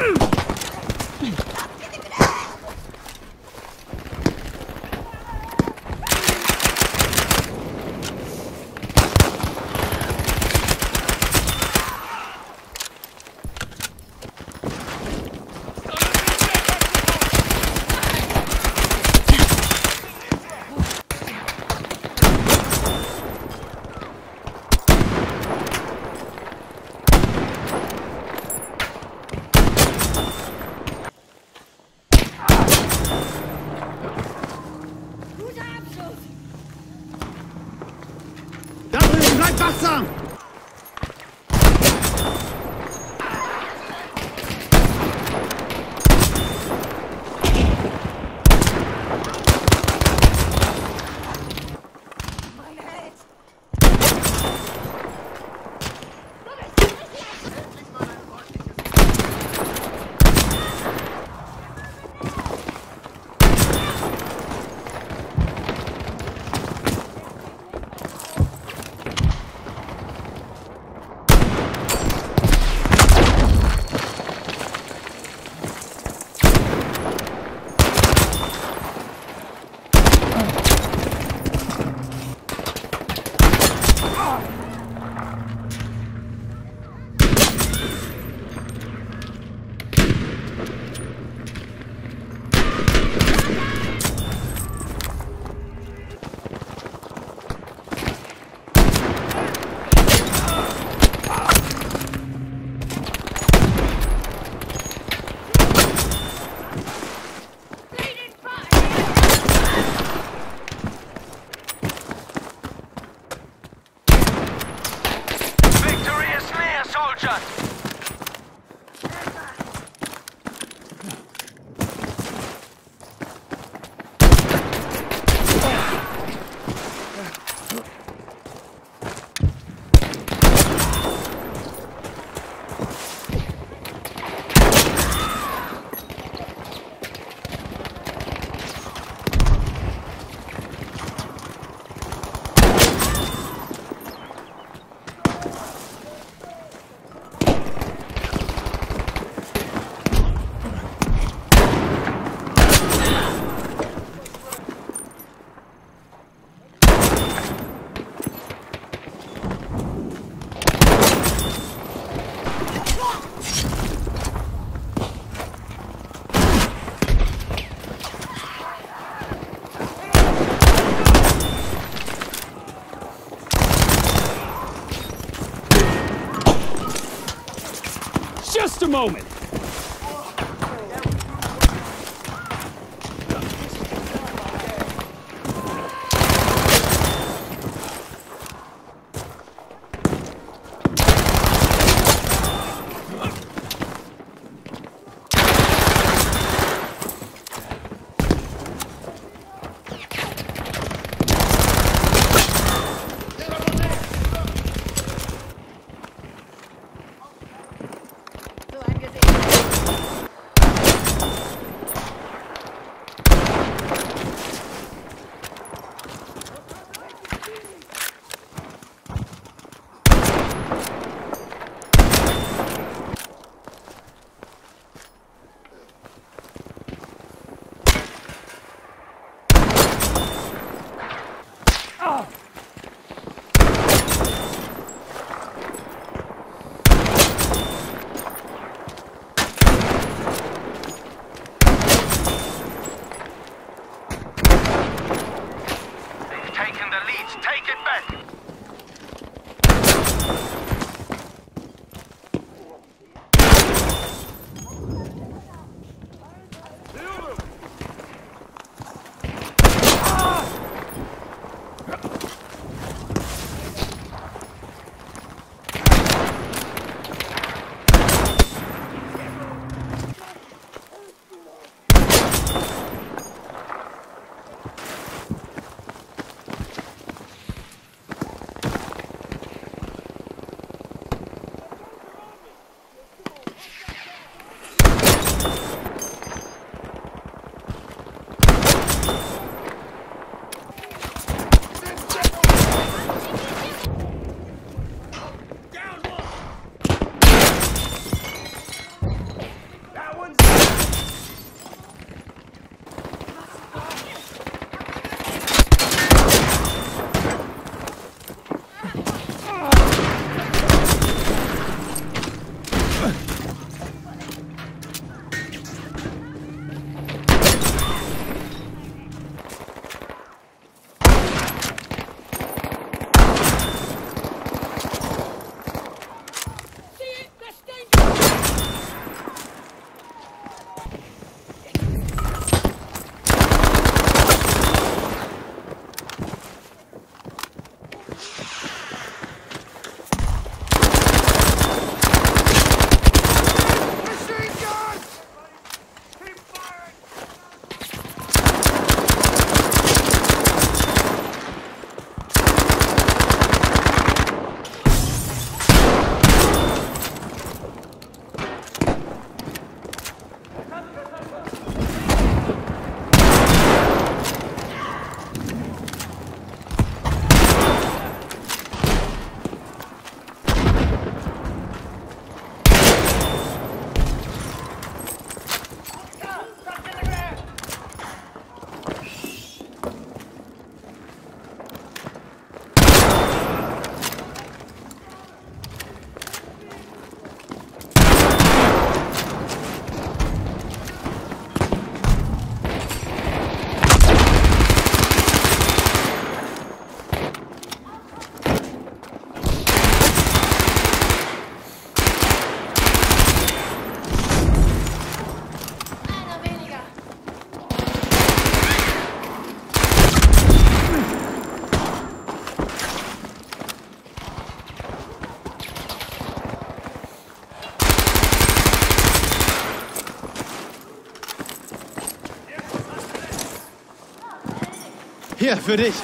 Mm-hmm. Wachsam! Moment! Hier, für dich.